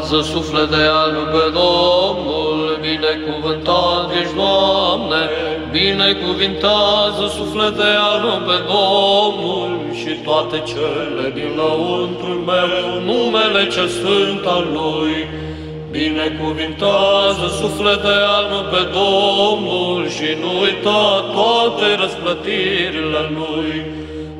Binecuvintează suflete al pe Domnul, binecuvântat ești, Doamne, binecuvintează suflete al pe Domnul și toate cele din lăuntrul meu, numele ce sfânt al Lui. Binecuvintează suflete al pe Domnul și nu uita toate răsplătirile Lui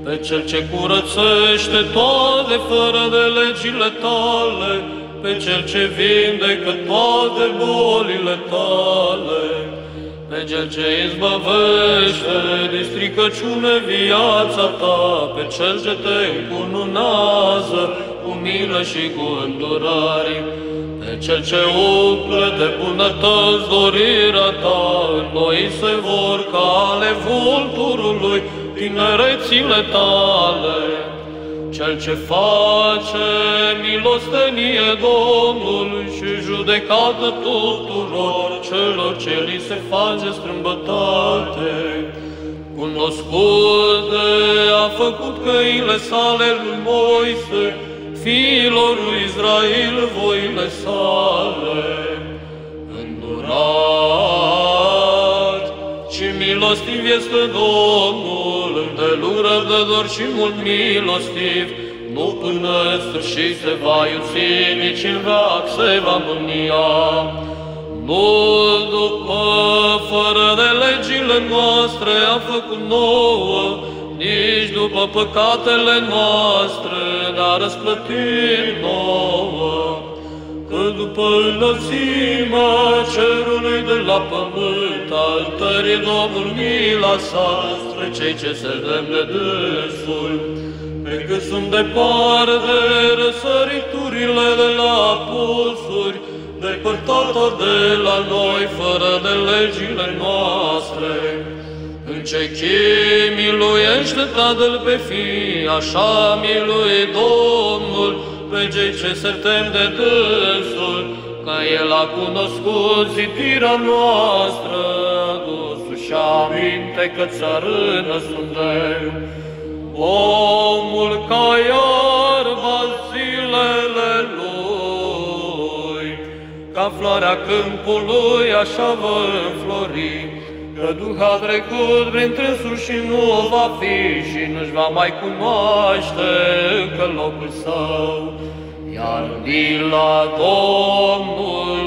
pe cel ce curățește toate fără de legile tale, pe cel ce vindecă toate bolile tale, pe cel ce izbăvește din stricăciune viața ta, pe cel ce te încununează cu milă și cu îndurare, pe cel ce umple de bunătăți dorirea ta, în noi se vor ca ale vulturului, tinerețile tale, cel ce face milostenie Domnul și judecată tuturor celor ce li se face strâmbătate. Cunoscut a făcut căile sale lui Moise, fiilor lui Israel voile sale. Îndurat și milostiv este Domnul, îndelung răbdător și mult milostiv, nu până sfârșit se va iuți, nici în veac se va mânia. Nu după, fără de legile noastre a făcut nouă, nici după păcatele noastre n-a răsplătit nouă. Că după înălțimea cerului de la pământ a întărit Domnul mila sa spre cei ce se dăm de dânsul, pe cât sunt departe răsăriturile de la apusuri, depărtată de la noi fără de legile noastre. În ce chei miluiește Tatăl pe fii, așa miluie Domnul pe cei ce se tem de dânsul, că El a cunoscut zidirea noastră, adus și aminte că țărână suntem. Omul ca iarba zilele lui, ca floarea câmpului așa vă înflori, că Duh a trecut prin trânsul și nu va fi și nu-și va mai cunoaște încă locul său, iar mila Domnului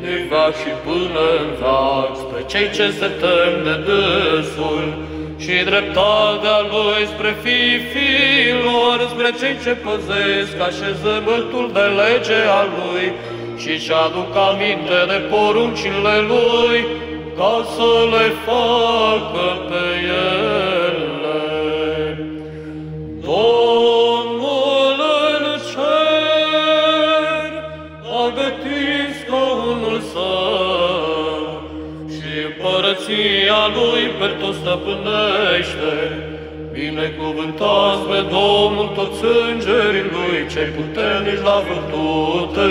de va și până în veac spre cei ce se tem de dânsul, și dreptatea Lui spre fii fiilor, spre cei ce păzesc așezământul de lege al Lui și ce aduc aminte de poruncile Lui, ca să le facă pe ele. Împărăția lui pe tot stăpânește. Binecuvântați pe Domnul toți îngerii lui, cei puternici la vântute,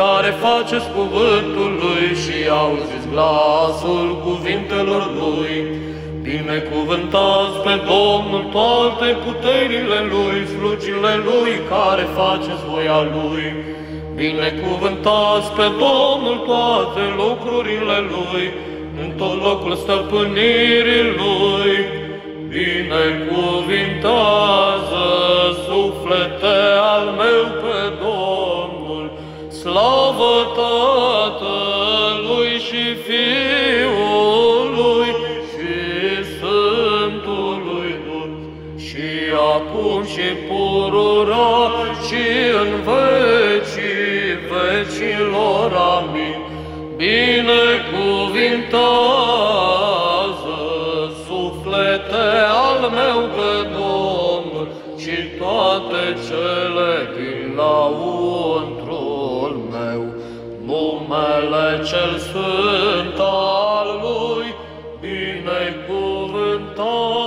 care faceți cuvântul lui și auziți glasul cuvintelor lui. Binecuvântați pe Domnul toate puterile lui, slugile lui, care faceți voia lui. Binecuvântați pe Domnul toate lucrurile lui, în tot locul stăpânirii lui. Binecuvintează suflete al meu pe Domnul, slavă Tatălui și Fiului și Sfântului Duh, și acum și pururea și în vecii Cântează, suflete al meu pe Domnul, și toate cele din lăuntrul meu, numele cel sfânt al lui, binecuvântat.